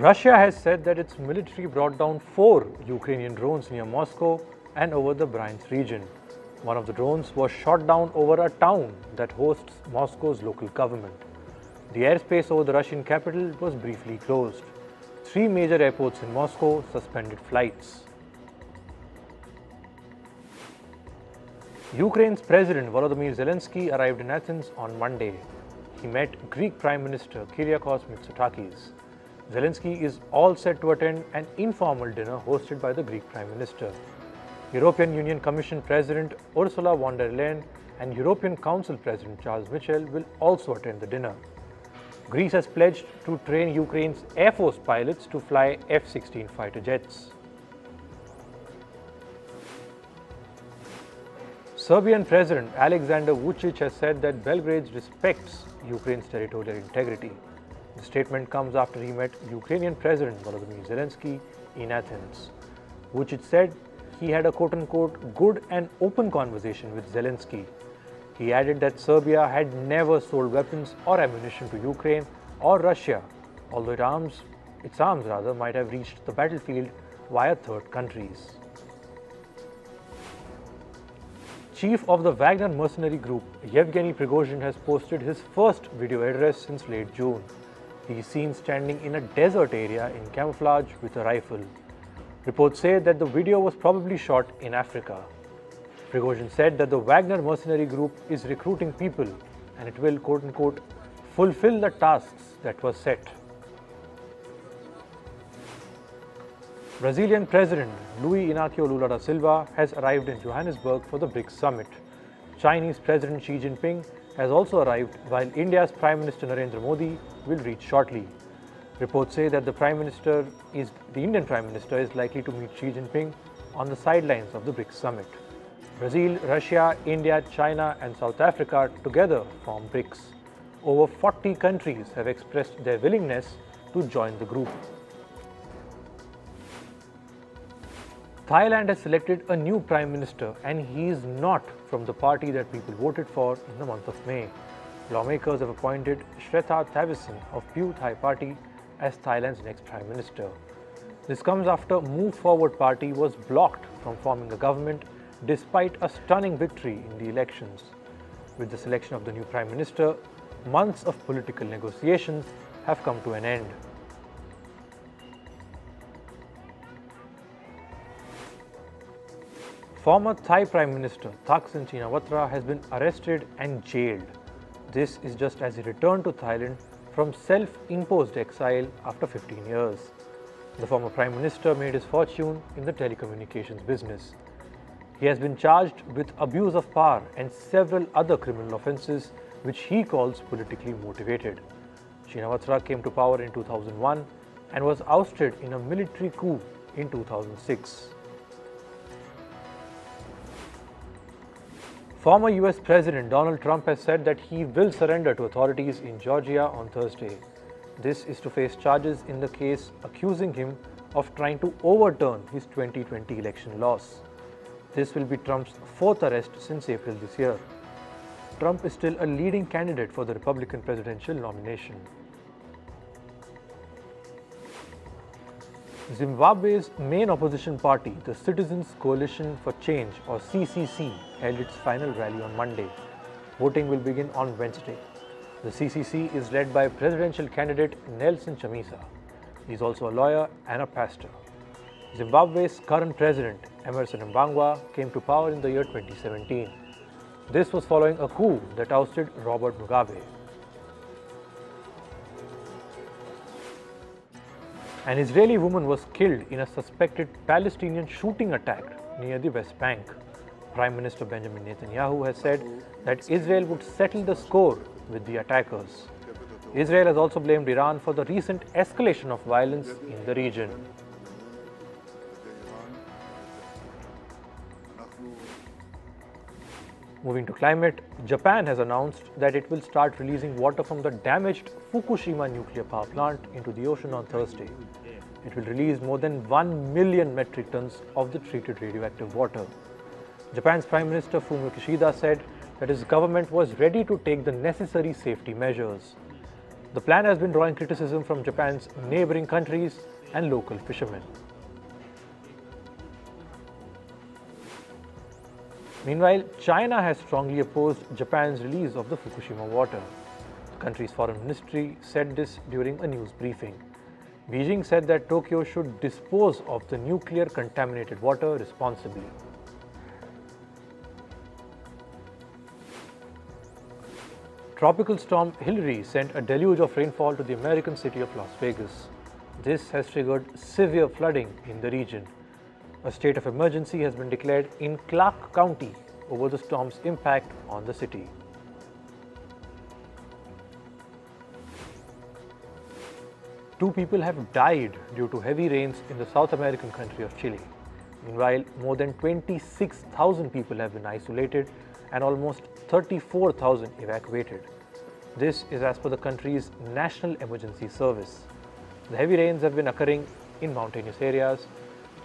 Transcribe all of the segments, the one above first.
Russia has said that its military brought down four Ukrainian drones near Moscow and over the Bryansk region. One of the drones was shot down over a town that hosts Moscow's local government. The airspace over the Russian capital was briefly closed. Three major airports in Moscow suspended flights. Ukraine's President Volodymyr Zelensky arrived in Athens on Monday. He met Greek Prime Minister Kyriakos Mitsotakis. Zelensky is all set to attend an informal dinner hosted by the Greek Prime Minister. European Union Commission President Ursula von der Leyen and European Council President Charles Michel will also attend the dinner. Greece has pledged to train Ukraine's Air Force pilots to fly F 16 fighter jets. Serbian President Alexander Vucic has said that Belgrade respects Ukraine's territorial integrity. The statement comes after he met Ukrainian President Volodymyr Zelensky in Athens. which it said he had a quote unquote good and open conversation with Zelensky. He added that Serbia had never sold weapons or ammunition to Ukraine or Russia, although its arms, its arms rather might have reached the battlefield via third countries. Chief of the Wagner mercenary group, Yevgeny Prigozhin, has posted his first video address since late June. He is seen standing in a desert area in camouflage with a rifle. Reports say that the video was probably shot in Africa. Prigozhin said that the Wagner mercenary group is recruiting people and it will quote unquote fulfill the tasks that were set. Brazilian President Luiz Inácio Lula da Silva has arrived in Johannesburg for the BRICS summit. Chinese President Xi Jinping has also arrived while India's Prime Minister Narendra Modi will reach shortly. Reports say that the Prime Minister is the Indian Prime Minister is likely to meet Xi Jinping on the sidelines of the BRICS summit. Brazil, Russia, India, China and South Africa together form BRICS. Over 40 countries have expressed their willingness to join the group. Thailand has selected a new prime minister and he is not from the party that people voted for in the month of May. Lawmakers have appointed Srettha Thavisin of Pheu Thai Party as Thailand's next prime minister. This comes after Move Forward Party was blocked from forming a government despite a stunning victory in the elections. With the selection of the new prime minister, months of political negotiations have come to an end. Former Thai Prime Minister Thaksin Shinawatra has been arrested and jailed. This is just as he returned to Thailand from self-imposed exile after 15 years. The former Prime Minister made his fortune in the telecommunications business. He has been charged with abuse of power and several other criminal offences which he calls politically motivated. Shinawatra came to power in 2001 and was ousted in a military coup in 2006. Former US President Donald Trump has said that he will surrender to authorities in Georgia on Thursday. This is to face charges in the case accusing him of trying to overturn his 2020 election loss. This will be Trump's fourth arrest since April this year. Trump is still a leading candidate for the Republican presidential nomination. Zimbabwe's main opposition party, the Citizens Coalition for Change or CCC, held its final rally on Monday. Voting will begin on Wednesday. The CCC is led by presidential candidate Nelson Chamisa. He is also a lawyer and a pastor. Zimbabwe's current president, Emmerson Mnangagwa, came to power in the year 2017. This was following a coup that ousted Robert Mugabe. An Israeli woman was killed in a suspected Palestinian shooting attack near the West Bank. Prime Minister Benjamin Netanyahu has said that Israel would settle the score with the attackers. Israel has also blamed Iran for the recent escalation of violence in the region. Moving to climate, Japan has announced that it will start releasing water from the damaged Fukushima nuclear power plant into the ocean on Thursday. It will release more than 1 million metric tons of the treated radioactive water. Japan's Prime Minister Fumio Kishida said that his government was ready to take the necessary safety measures. The plan has been drawing criticism from Japan's neighboring countries and local fishermen. Meanwhile, China has strongly opposed Japan's release of the Fukushima water. The country's foreign ministry said this during a news briefing. Beijing said that Tokyo should dispose of the nuclear contaminated water responsibly. Tropical storm Hilary sent a deluge of rainfall to the American city of Las Vegas. This has triggered severe flooding in the region. A state of emergency has been declared in Clark County over the storm's impact on the city. Two people have died due to heavy rains in the South American country of Chile. Meanwhile, more than 26,000 people have been isolated and almost 34,000 evacuated. This is as per the country's National Emergency Service. The heavy rains have been occurring in mountainous areas.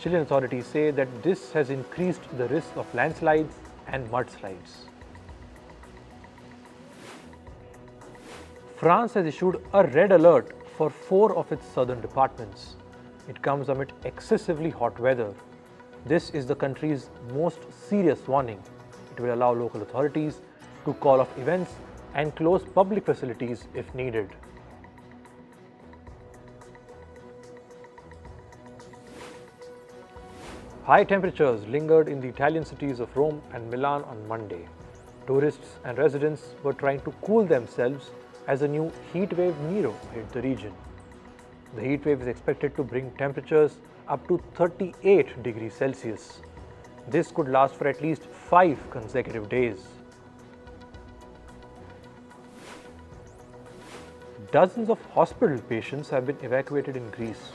Chilean authorities say that this has increased the risk of landslides and mudslides. France has issued a red alert for four of its southern departments. It comes amid excessively hot weather. This is the country's most serious warning. It will allow local authorities to call off events and close public facilities if needed. High temperatures lingered in the Italian cities of Rome and Milan on Monday. Tourists and residents were trying to cool themselves as a new heatwave Nero hit the region. The heatwave is expected to bring temperatures up to 38 degrees Celsius. This could last for at least five consecutive days. Dozens of hospital patients have been evacuated in Greece.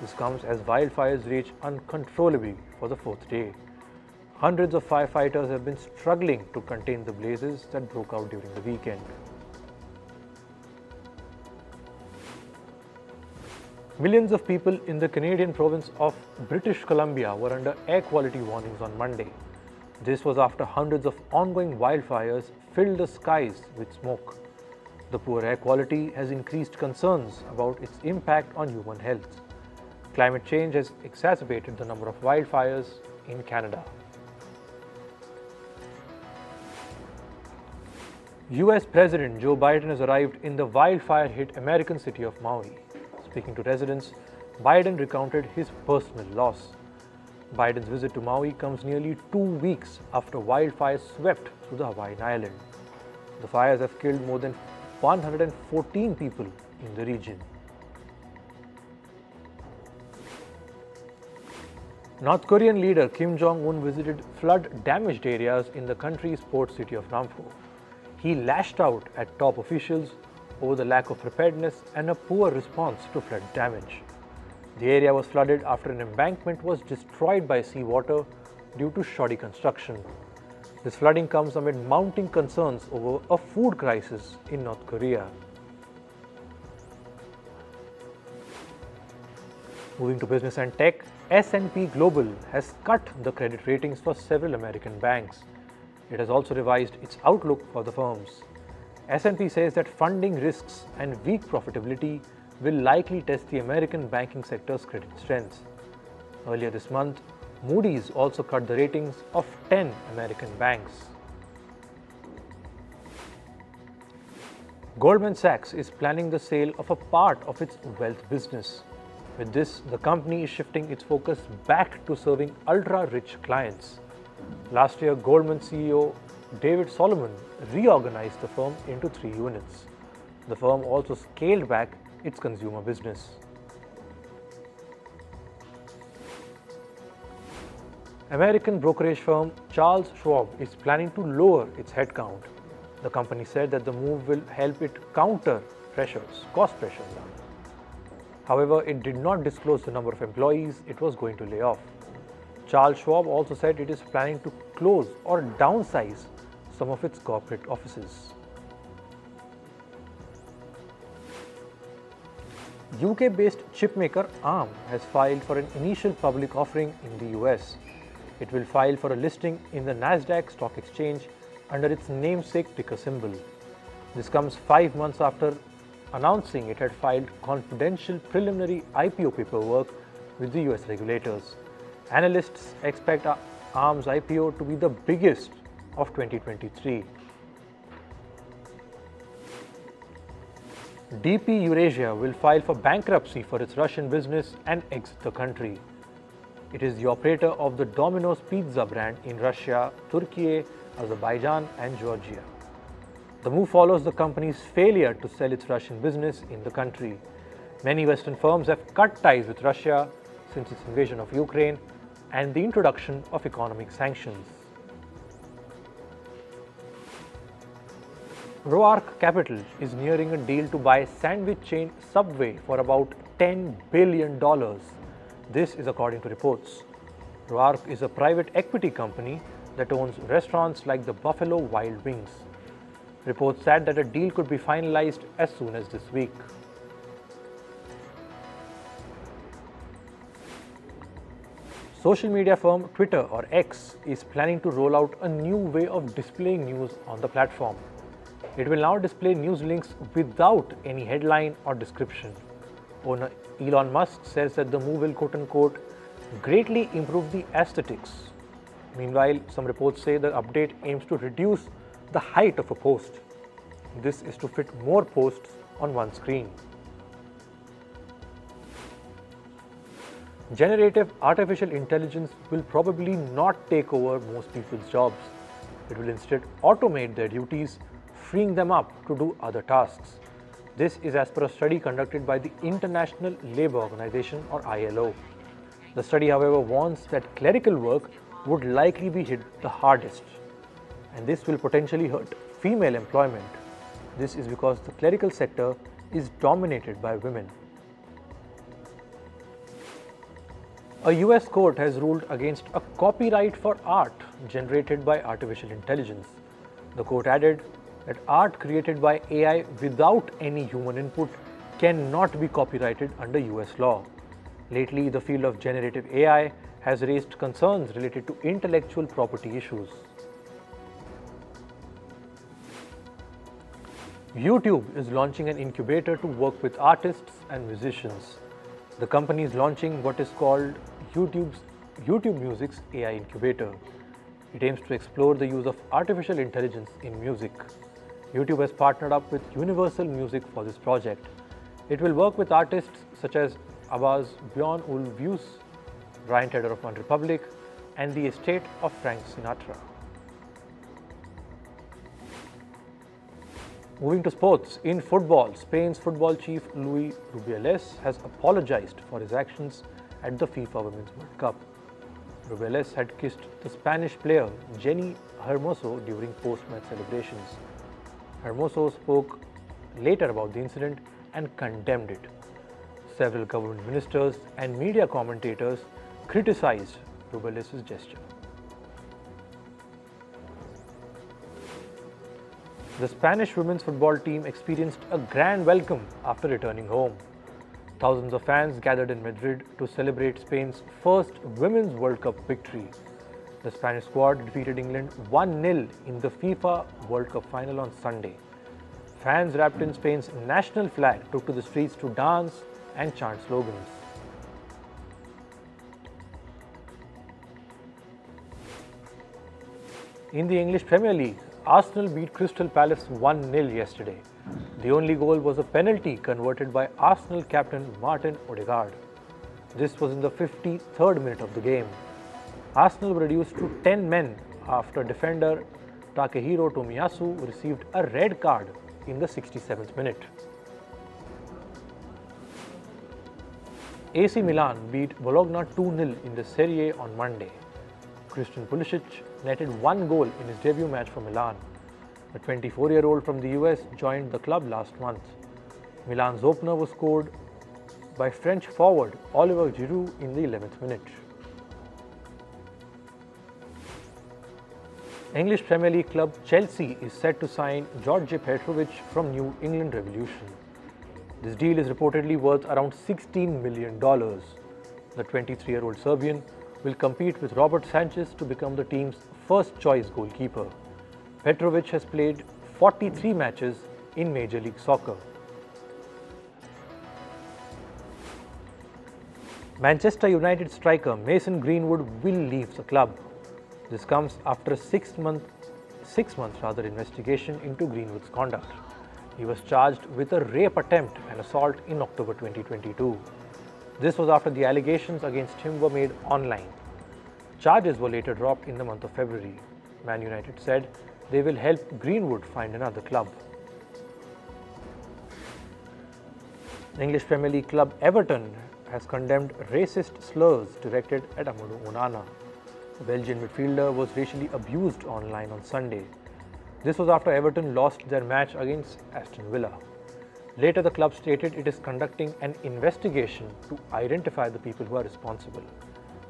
This comes as wildfires rage uncontrollably for the fourth day. Hundreds of firefighters have been struggling to contain the blazes that broke out during the weekend. Millions of people in the Canadian province of British Columbia were under air quality warnings on Monday. This was after hundreds of ongoing wildfires filled the skies with smoke. The poor air quality has increased concerns about its impact on human health. Climate change has exacerbated the number of wildfires in Canada. US President Joe Biden has arrived in the wildfire hit American city of Maui. Speaking to residents, Biden recounted his personal loss. Biden's visit to Maui comes nearly two weeks after wildfires swept through the Hawaiian island. The fires have killed more than 114 people in the region. North Korean leader Kim Jong un visited flood damaged areas in the country's port city of Nampo. He lashed out at top officials over the lack of preparedness and a poor response to flood damage. The area was flooded after an embankment was destroyed by seawater due to shoddy construction. This flooding comes amid mounting concerns over a food crisis in North Korea. Moving to business and tech, S&P Global has cut the credit ratings for several American banks. It has also revised its outlook for the firms. S&P says that funding risks and weak profitability will likely test the American banking sector's credit strength. Earlier this month, Moody's also cut the ratings of 10 American banks. Goldman Sachs is planning the sale of a part of its wealth business. With this, the company is shifting its focus back to serving ultra rich clients. Last year, Goldman CEO David Solomon reorganized the firm into three units. The firm also scaled back its consumer business. American brokerage firm Charles Schwab is planning to lower its headcount. The company said that the move will help it counter pressures, cost pressures. However, it did not disclose the number of employees it was going to lay off. Charles Schwab also said it is planning to close or downsize some of its corporate offices. UK based chipmaker ARM has filed for an initial public offering in the US. It will file for a listing in the Nasdaq Stock Exchange under its namesake ticker symbol. This comes five months after announcing it had filed confidential preliminary IPO paperwork with the US regulators. Analysts expect ARM's IPO to be the biggest of 2023. DP Eurasia will file for bankruptcy for its Russian business and exit the country. It is the operator of the Domino's pizza brand in Russia, Turkey, Azerbaijan, and Georgia. The move follows the company's failure to sell its Russian business in the country. Many Western firms have cut ties with Russia since its invasion of Ukraine and the introduction of economic sanctions. Roark Capital is nearing a deal to buy sandwich chain Subway for about $10 billion. This is according to reports. Roark is a private equity company that owns restaurants like the Buffalo Wild Wings. Reports said that a deal could be finalized as soon as this week. Social media firm Twitter or X is planning to roll out a new way of displaying news on the platform. It will now display news links without any headline or description. Owner Elon Musk says that the move will quote unquote greatly improve the aesthetics. Meanwhile, some reports say the update aims to reduce the height of a post. This is to fit more posts on one screen. Generative artificial intelligence will probably not take over most people's jobs. It will instead automate their duties freeing them up to do other tasks. This is as per a study conducted by the International Labour Organization or ILO. The study, however, warns that clerical work would likely be hit the hardest, and this will potentially hurt female employment. This is because the clerical sector is dominated by women. A US court has ruled against a copyright for art generated by artificial intelligence. The court added that art created by AI without any human input cannot be copyrighted under US law. Lately, the field of generative AI has raised concerns related to intellectual property issues. YouTube is launching an incubator to work with artists and musicians. The company is launching what is called YouTube's YouTube Music's AI Incubator. It aims to explore the use of artificial intelligence in music. YouTube has partnered up with Universal Music for this project. It will work with artists such as ABBA's Bjorn Ulvaeus, Ryan Tedder of One Republic, and the estate of Frank Sinatra. Moving to sports, in football, Spain's football chief Luis Rubiales has apologized for his actions at the FIFA Women's World Cup. Rubiales had kissed the Spanish player Jenni Hermoso during post-match celebrations. Hermoso spoke later about the incident and condemned it. Several government ministers and media commentators criticized Rubiales' gesture. The Spanish women's football team experienced a grand welcome after returning home. Thousands of fans gathered in Madrid to celebrate Spain's first Women's World Cup victory the Spanish squad defeated England 1 0 in the FIFA World Cup final on Sunday. Fans wrapped in Spain's national flag took to the streets to dance and chant slogans. In the English Premier League, Arsenal beat Crystal Palace 1 0 yesterday. The only goal was a penalty converted by Arsenal captain Martin Odegaard. This was in the 53rd minute of the game. Arsenal reduced to 10 men after defender Takehiro Tomiyasu received a red card in the 67th minute. AC Milan beat Bologna 2-0 in the Serie A on Monday. Christian Pulisic netted one goal in his debut match for Milan. The 24-year-old from the US joined the club last month. Milan's opener was scored by French forward Oliver Giroud in the 11th minute. English Premier League club Chelsea is set to sign George Petrovic from New England Revolution. This deal is reportedly worth around $16 million. The 23 year old Serbian will compete with Robert Sanchez to become the team's first choice goalkeeper. Petrovic has played 43 matches in Major League Soccer. Manchester United striker Mason Greenwood will leave the club. This comes after a six-month six-month rather investigation into Greenwood's conduct. He was charged with a rape attempt and assault in October 2022. This was after the allegations against him were made online. Charges were later dropped in the month of February. Man United said they will help Greenwood find another club. English Premier League club Everton has condemned racist slurs directed at Amadou Onana. The Belgian midfielder was racially abused online on Sunday. This was after Everton lost their match against Aston Villa. Later, the club stated it is conducting an investigation to identify the people who are responsible.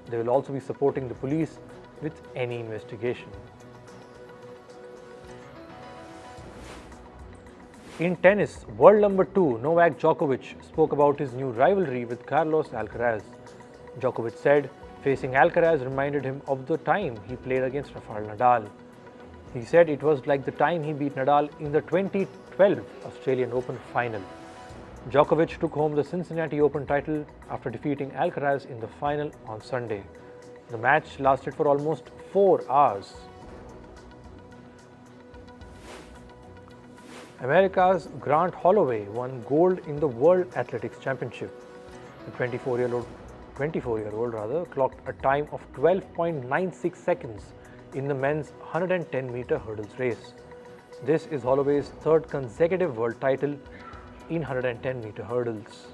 They will also be supporting the police with any investigation. In tennis, world number two Novak Djokovic spoke about his new rivalry with Carlos Alcaraz. Djokovic said facing Alcaraz reminded him of the time he played against Rafael Nadal. He said it was like the time he beat Nadal in the 2012 Australian Open final. Djokovic took home the Cincinnati Open title after defeating Alcaraz in the final on Sunday. The match lasted for almost four hours. America's Grant Holloway won gold in the World Athletics Championship. The 24-year-old 24-year-old rather clocked a time of 12.96 seconds in the men's 110 meter hurdles race. This is Holloway's third consecutive world title in 110 meter hurdles.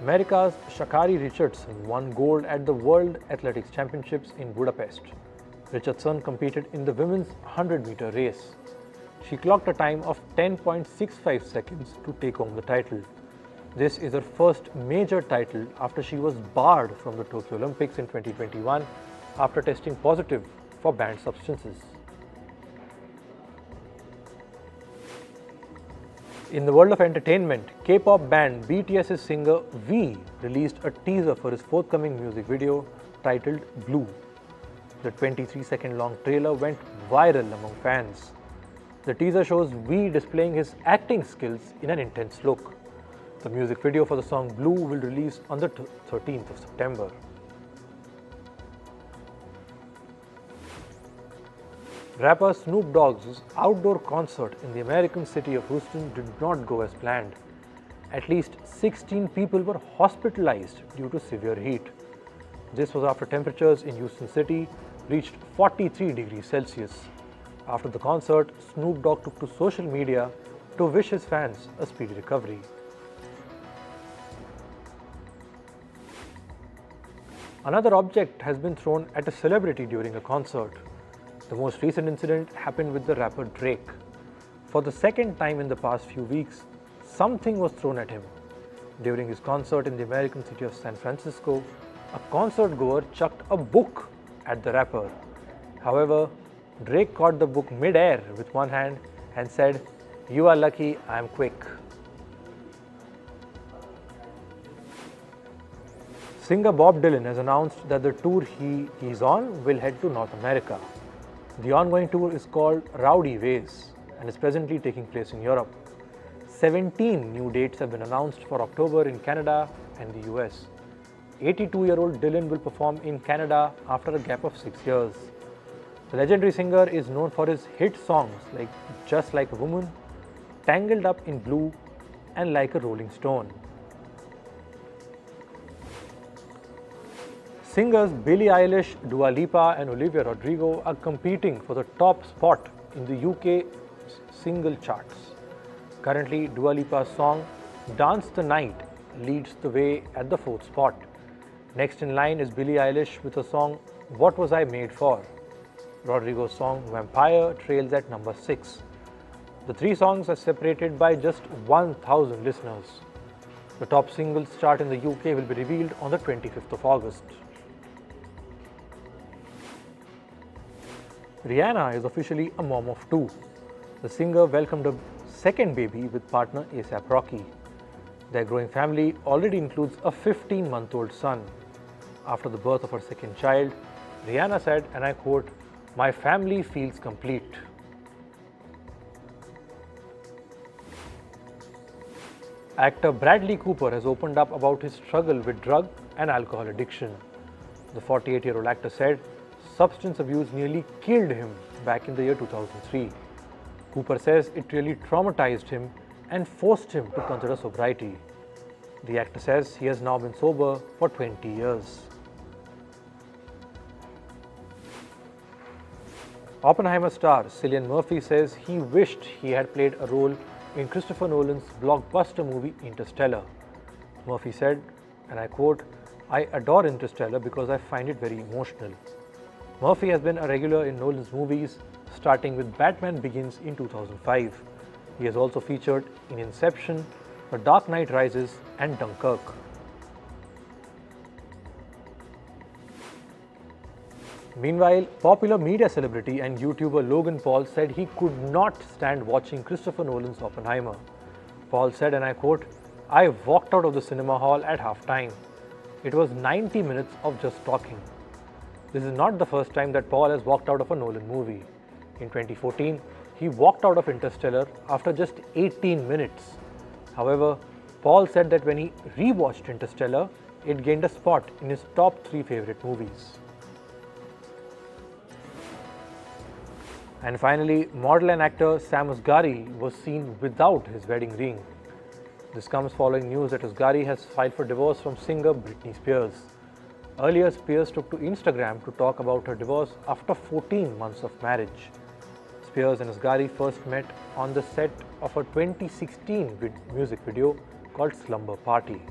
America's Sha'Carri Richardson won gold at the World Athletics Championships in Budapest. Richardson competed in the women's 100 meter race. She clocked a time of 10.65 seconds to take home the title. This is her first major title after she was barred from the Tokyo Olympics in 2021 after testing positive for banned substances. In the world of entertainment, K-pop band BTS's singer V released a teaser for his forthcoming music video titled Blue. The 23 second long trailer went viral among fans. The teaser shows V displaying his acting skills in an intense look. The music video for the song Blue will release on the 13th of September. Rapper Snoop Dogg's outdoor concert in the American city of Houston did not go as planned. At least 16 people were hospitalized due to severe heat. This was after temperatures in Houston City reached 43 degrees Celsius. After the concert, Snoop Dogg took to social media to wish his fans a speedy recovery. Another object has been thrown at a celebrity during a concert. The most recent incident happened with the rapper Drake. For the second time in the past few weeks, something was thrown at him. During his concert in the American city of San Francisco, a concert goer chucked a book at the rapper. However, Drake caught the book mid-air with one hand and said, You are lucky, I am quick. Singer Bob Dylan has announced that the tour he is on will head to North America. The ongoing tour is called Rowdy Ways and is presently taking place in Europe. 17 new dates have been announced for October in Canada and the US. 82 year old Dylan will perform in Canada after a gap of six years. The legendary singer is known for his hit songs like Just Like a Woman, Tangled Up in Blue, and Like a Rolling Stone. Singers Billie Eilish, Dua Lipa, and Olivia Rodrigo are competing for the top spot in the UK single charts. Currently, Dua Lipa's song Dance the Night leads the way at the fourth spot. Next in line is Billie Eilish with the song What Was I Made For? Rodrigo's song Vampire trails at number 6. The three songs are separated by just 1000 listeners. The top singles chart in the UK will be revealed on the 25th of August. Rihanna is officially a mom of two. The singer welcomed a second baby with partner ASAP Rocky. Their growing family already includes a 15 month old son. After the birth of her second child, Rihanna said, and I quote, My family feels complete. Actor Bradley Cooper has opened up about his struggle with drug and alcohol addiction. The 48 year old actor said substance abuse nearly killed him back in the year 2003. Cooper says it really traumatized him and forced him to consider sobriety. The actor says he has now been sober for 20 years. Oppenheimer star Cillian Murphy says he wished he had played a role in Christopher Nolan's blockbuster movie Interstellar. Murphy said, and I quote, I adore Interstellar because I find it very emotional. Murphy has been a regular in Nolan's movies, starting with Batman Begins in 2005. He has also featured in Inception, The Dark Knight Rises, and Dunkirk. Meanwhile, popular media celebrity and YouTuber Logan Paul said he could not stand watching Christopher Nolan's Oppenheimer. Paul said, and I quote, I walked out of the cinema hall at halftime. It was 90 minutes of just talking. This is not the first time that Paul has walked out of a Nolan movie. In 2014, he walked out of Interstellar after just 18 minutes. However, Paul said that when he rewatched Interstellar, it gained a spot in his top three favorite movies. And finally, model and actor Sam Asghari was seen without his wedding ring. This comes following news that Asghari has filed for divorce from singer Britney Spears. Earlier, Spears took to Instagram to talk about her divorce after 14 months of marriage. Spears and Asghari first met on the set of a 2016 music video called Slumber Party.